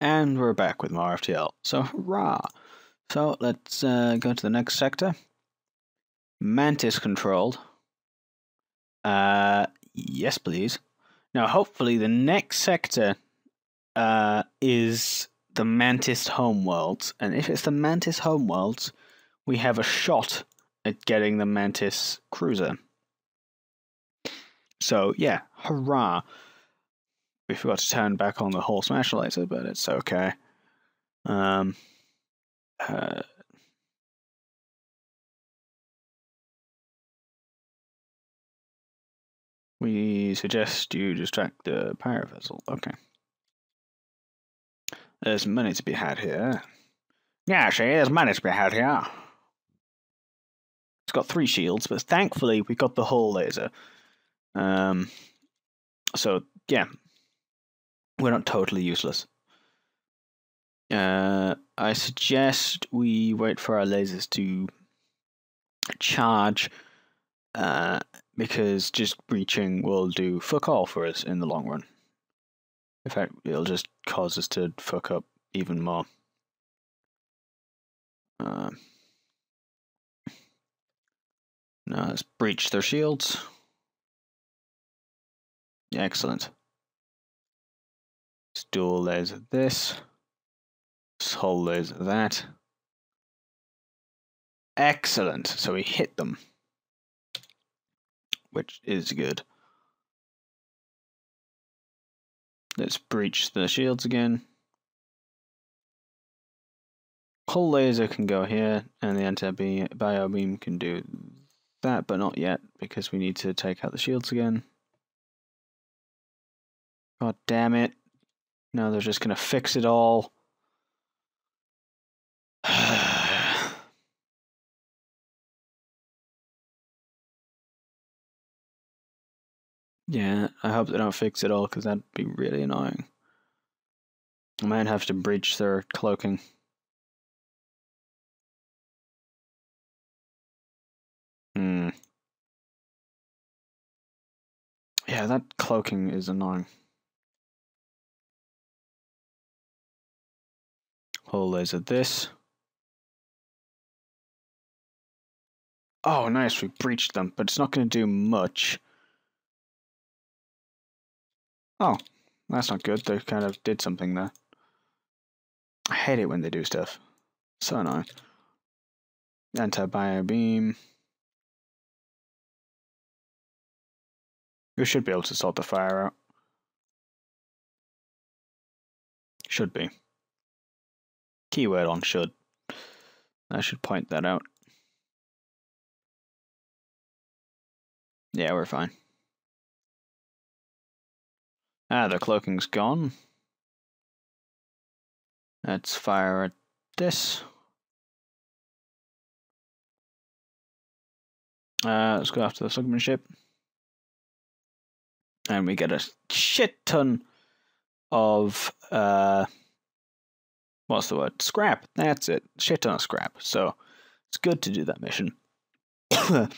And we're back with more FTL. So, hurrah! So, let's uh, go to the next sector. Mantis controlled. Uh, yes, please. Now, hopefully, the next sector uh, is the Mantis homeworlds. And if it's the Mantis homeworlds, we have a shot at getting the Mantis cruiser. So, yeah, hurrah! We forgot to turn back on the hull smash laser, but it's okay. Um, uh, we suggest you distract the pirate vessel. Okay. There's money to be had here. Yeah, see, there's money to be had here. It's got three shields, but thankfully we got the hull laser. Um, so yeah, we're not totally useless. Uh, I suggest we wait for our lasers to charge, uh, because just breaching will do fuck all for us in the long run. In fact, it'll just cause us to fuck up even more. Uh, now let's breach their shields. Excellent dual laser this, hull laser that. Excellent. So we hit them, which is good. Let's breach the shields again. Hull laser can go here, and the anti-bio beam can do that, but not yet, because we need to take out the shields again. God damn it. Now they're just going to fix it all. yeah, I hope they don't fix it all because that'd be really annoying. I might have to breach their cloaking. Hmm. Yeah, that cloaking is annoying. Hull laser this. Oh, nice, we breached them, but it's not going to do much. Oh, that's not good. They kind of did something there. I hate it when they do stuff. So annoying. Anti-bio beam. We should be able to sort the fire out. Should be. Keyword on should. I should point that out. Yeah, we're fine. Ah, the cloaking's gone. Let's fire at this. Uh, let's go after the submarine ship. And we get a shit ton of uh, what's the word? Scrap. That's it. Shit ton of scrap. So it's good to do that mission.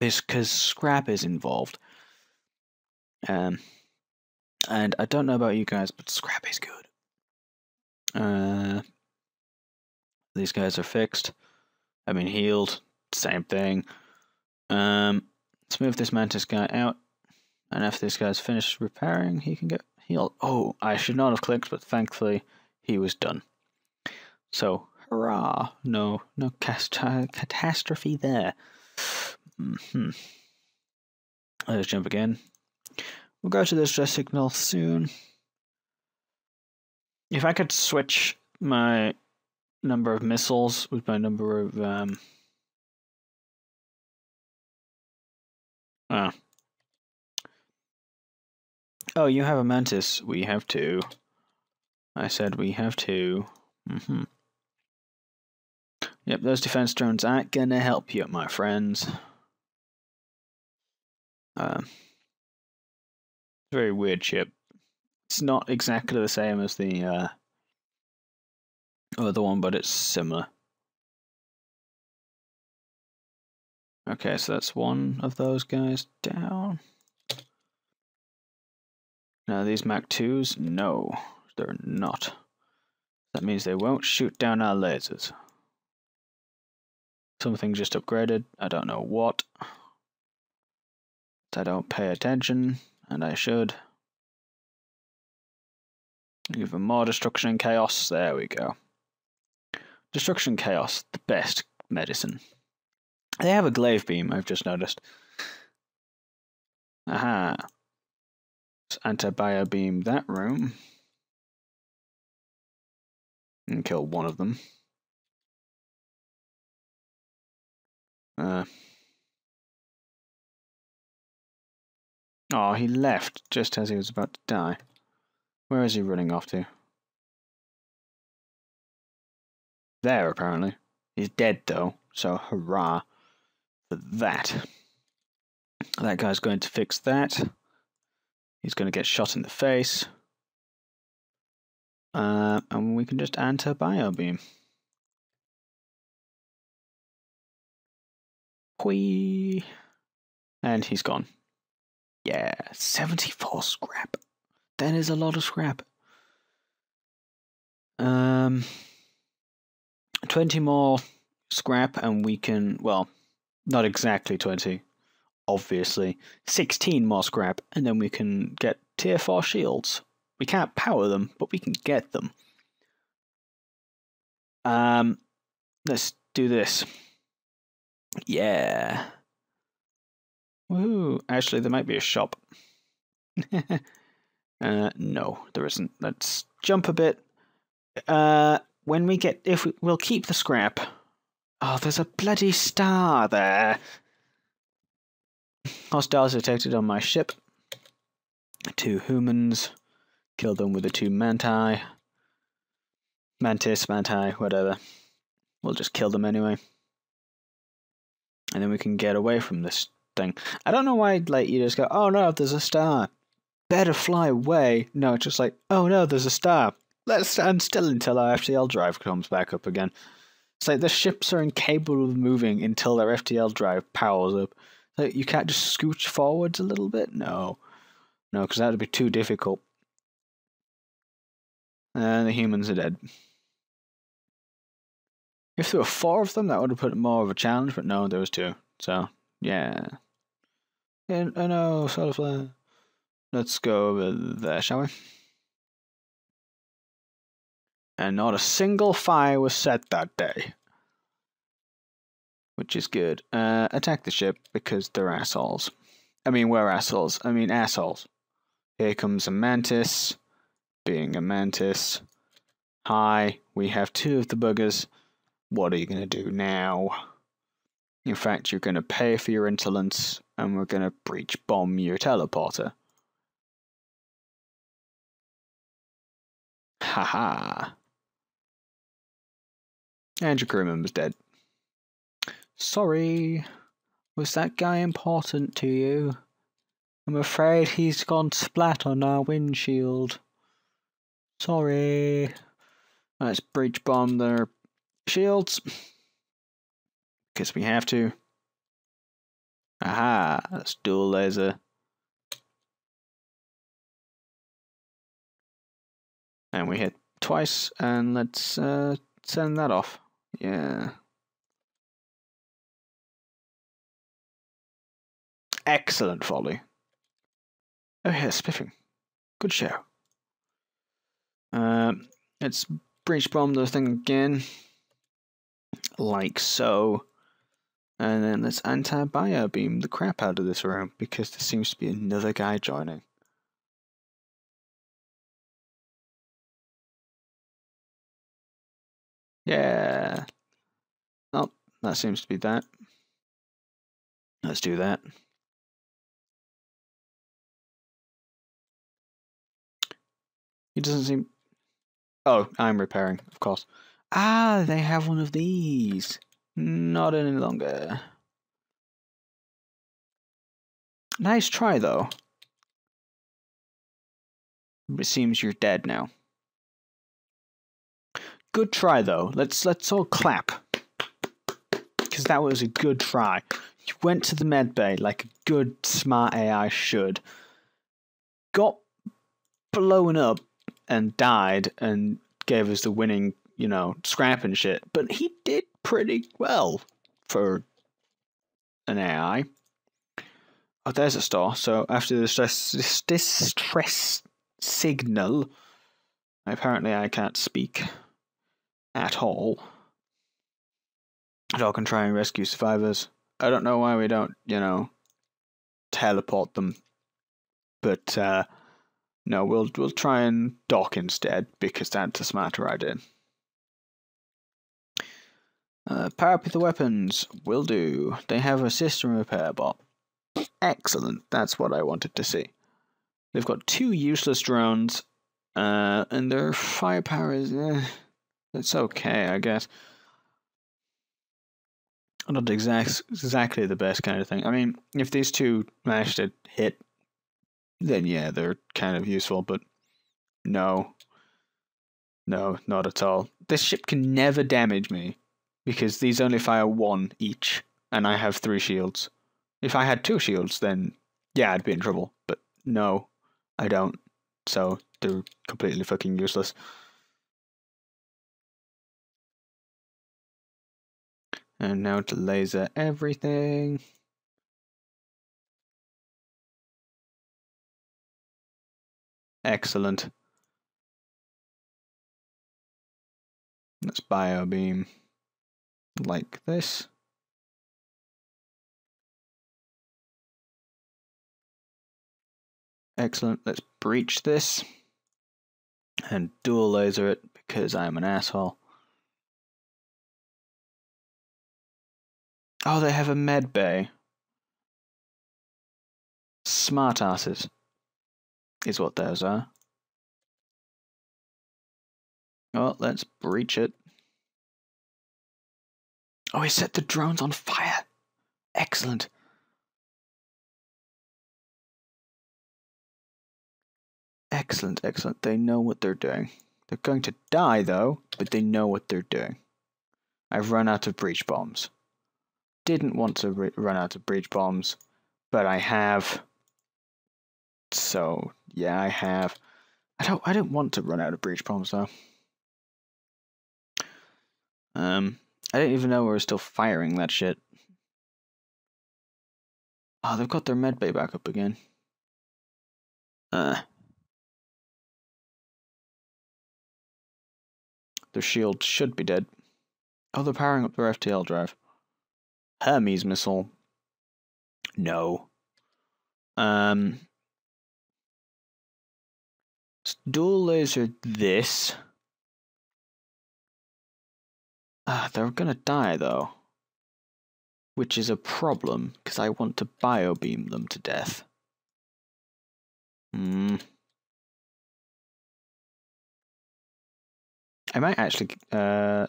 because scrap is involved. Um, and I don't know about you guys, but scrap is good. Uh, these guys are fixed. I mean healed. Same thing. Um, let's move this mantis guy out. And if this guy's finished repairing, he can get healed. Oh, I should not have clicked, but thankfully he was done. So, hurrah! No, no catastrophe there. Mm-hmm. Let's jump again. We'll go to the stress signal soon. If I could switch my number of missiles with my number of um Oh. Oh, you have a mantis. We have two. I said we have two. Mm-hmm. Yep, those defense drones aren't gonna help you, my friends. Uh, very weird ship. It's not exactly the same as the uh, other one, but it's similar. Okay, so that's one of those guys down. Now these Mark 2s, no. They're not. That means they won't shoot down our lasers. Something just upgraded. I don't know what. I don't pay attention, and I should. Even more destruction and chaos. There we go. Destruction chaos, the best medicine. They have a glaive beam, I've just noticed. Aha. Anti-bio beam that room. And kill one of them. Uh. Oh, he left just as he was about to die. Where is he running off to? There, apparently. He's dead, though, so hurrah for that. That guy's going to fix that. He's going to get shot in the face. Uh, and we can just anti-bio beam. Whee! And he's gone. Yeah, 74 scrap. That is a lot of scrap. Um, 20 more scrap, and we can, well, not exactly 20, obviously. 16 more scrap, and then we can get tier 4 shields. We can't power them, but we can get them. Um, let's do this. Yeah. Woo! Actually, there might be a shop. Uh, no, there isn't. Let's jump a bit. Uh, when we get, if we, we'll keep the scrap. Oh, there's a bloody star there. Hostiles detected on my ship. Two humans. Killed them with the two manti. Mantis, manti, whatever. We'll just kill them anyway. And then we can get away from this thing. I don't know why, like, you just go, oh no, there's a star better fly away. No, it's just like, oh no, there's a star. Let's stand still until our FTL drive comes back up again. It's like the ships are incapable of moving until their FTL drive powers up. Like you can't just scooch forwards a little bit? No. No, because that would be too difficult. And the humans are dead. If there were four of them, that would have put more of a challenge, but no, there was two. So, yeah. And, oh no, solar flare. Let's go over there, shall we? And not a single fire was set that day. Which is good. Uh, attack the ship because they're assholes. I mean, we're assholes. I mean, assholes. Here comes a mantis. Being a mantis. Hi, we have two of the buggers. What are you going to do now? In fact, you're going to pay for your insolence, and we're going to breach bomb your teleporter. Haha. And your crew dead. Sorry. Was that guy important to you? I'm afraid he's gone splat on our windshield. Sorry. Let's breach bomb their shields. Because we have to. Aha, that's dual laser. And we hit twice, and let's uh, send that off. Yeah. Excellent volley. Oh yeah, spiffing. Good show. Let's breach bomb the thing again. Like so. And then let's anti-bio beam the crap out of this room because there seems to be another guy joining. Yeah. Oh, that seems to be that. Let's do that. He doesn't seem... Oh, I'm repairing, of course. Ah, they have one of these. Not any longer. Nice try, though. It seems you're dead now. Good try though. Let's let's all clap. Because that was a good try. You went to the med bay like a good smart AI should. Got blown up and died and gave us the winning, you know, scrap and shit. But he did pretty well for an AI. Oh, there's a star. So after the this distress signal, apparently I can't speak at all. Dog can try and rescue survivors. I don't know why we don't, you know, teleport them. But uh, no, we'll we'll try and dock instead because that's a smarter idea. Uh, power up with the weapons will do. They have a system repair bot. Excellent. That's what I wanted to see. They've got two useless drones, uh, and their firepower is eh, it's okay, I guess not exact, exactly the best kind of thing. I mean, if these two manage to hit, then yeah, they're kind of useful, but no. No, not at all. This ship can never damage me because these only fire one each, and I have three shields. If I had two shields, then yeah, I'd be in trouble, but no, I don't. So they're completely fucking useless. And now to laser everything. Excellent. Let's bio beam like this. Excellent. Let's breach this and dual laser it because I'm an asshole. Oh, they have a med bay. Smart asses is what those are. Oh, let's breach it. Oh, he set the drones on fire. Excellent. Excellent, excellent. They know what they're doing. They're going to die, though, but they know what they're doing. I've run out of breach bombs didn't want to run out of breach bombs, but I have. So yeah, I have. I don't. I don't want to run out of breach bombs though. Um, I didn't even know we were still firing that shit. Oh, they've got their med bay back up again. Uh. Their shield should be dead. Oh, they're powering up their FTL drive. Hermes missile. No. Um. Dual laser this. Ah, they're gonna die though. Which is a problem, because I want to biobeam them to death. Hmm. I might actually, uh,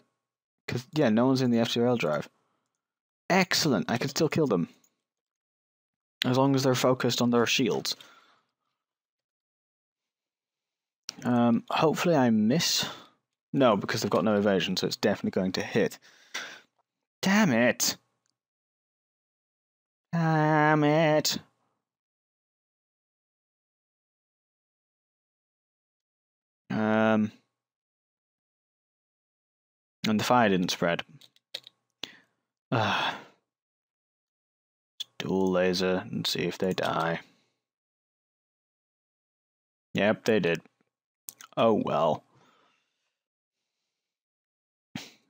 because, yeah, no one's in the FTL drive. Excellent. I can still kill them. As long as they're focused on their shields. Um, hopefully I miss. No, because they've got no evasion, so it's definitely going to hit. Damn it! Damn it! Um, and the fire didn't spread. Ah. Dual laser and see if they die. Yep, they did. Oh well.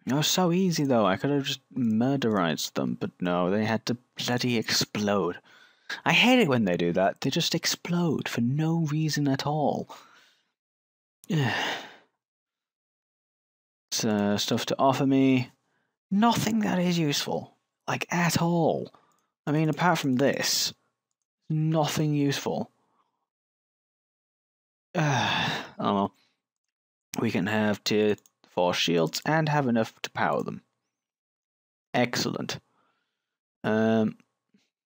It was so easy though, I could have just murderized them, but no, they had to bloody explode. I hate it when they do that, they just explode for no reason at all. it's uh, stuff to offer me nothing that is useful, like at all. I mean, apart from this, nothing useful. Uh, Don't know. We can have tier 4 shields and have enough to power them. Excellent. Um,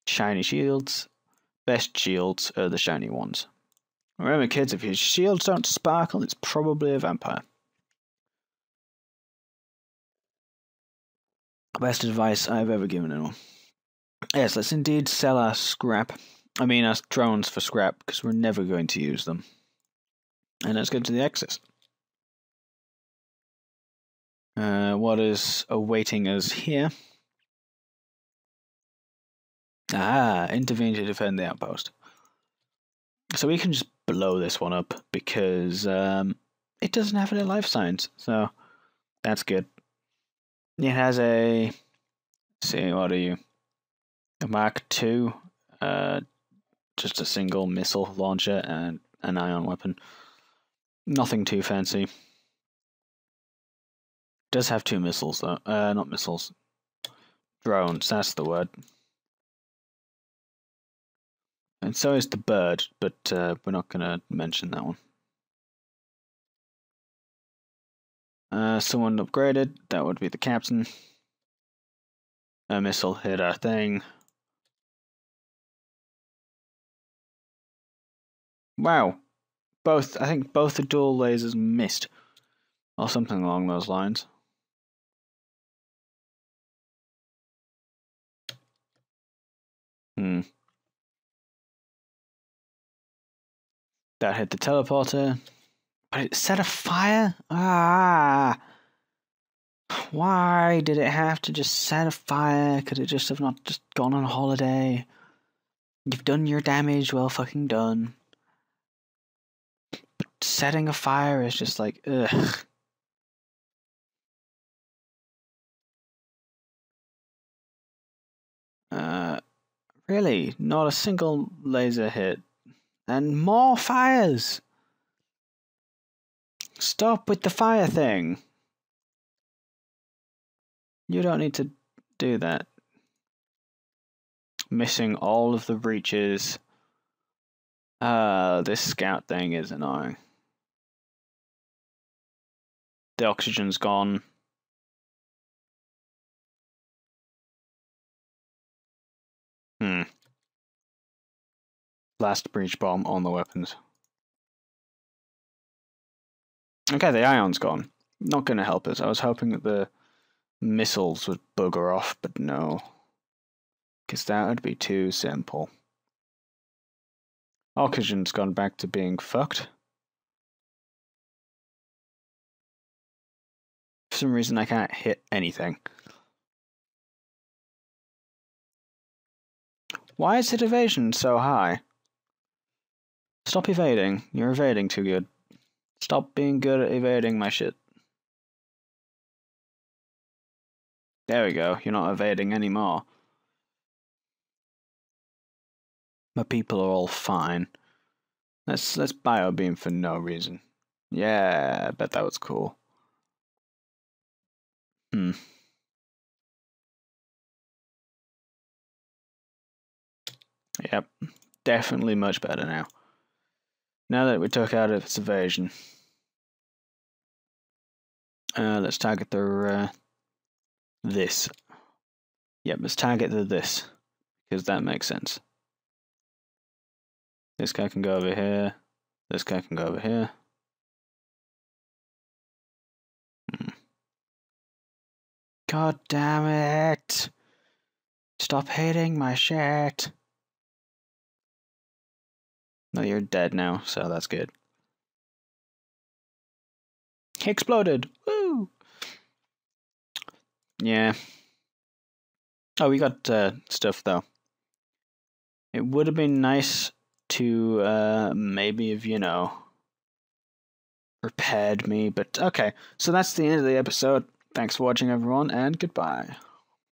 shiny shields. Best shields are the shiny ones. Remember, kids, if your shields don't sparkle, it's probably a vampire. Best advice I've ever given anyone. Yes, let's indeed sell our scrap. I mean, our drones for scrap, because we're never going to use them. And let's go to the exit. Uh, what is awaiting us here? Ah, intervene to defend the outpost. So we can just blow this one up because um, it doesn't have any life signs, so that's good. It has a see what are you? A Mark II, uh, just a single missile launcher and an ion weapon. Nothing too fancy. Does have two missiles though. Uh, not missiles. Drones. That's the word. And so is the bird, but uh, we're not going to mention that one. Uh, someone upgraded. That would be the captain. A missile hit our thing. Wow. Both, I think both the dual lasers missed. Or something along those lines. Hmm. That hit the teleporter. But it set a fire? Ah. Why did it have to just set a fire? Could it just have not just gone on holiday? You've done your damage, well fucking done. Setting a fire is just like, ugh. Uh, really? Not a single laser hit. And more fires! Stop with the fire thing! You don't need to do that. Missing all of the breaches. Uh, this scout thing is annoying. The oxygen's gone. Hmm. Last breach bomb on the weapons. Okay, the ion's gone. Not going to help us. I was hoping that the missiles would bugger off, but no. Because that would be too simple. Oxygen's gone back to being fucked. For some reason, I can't hit anything. Why is hit evasion so high? Stop evading. You're evading too good. Stop being good at evading my shit. There we go. You're not evading anymore. My people are all fine. Let's let's bio beam for no reason. Yeah, I bet that was cool. Hmm. Yep, definitely much better now. Now that we took out its evasion. Uh, let's target the uh, this. Yep, let's target the this because that makes sense. This guy can go over here. This guy can go over here. God damn it! Stop hating my shit. No, you're dead now, so that's good. He exploded! Woo! Yeah. Oh, we got uh, stuff though. It would have been nice to uh, maybe have, you know, repaired me, but okay. So that's the end of the episode. Thanks for watching, everyone, and goodbye.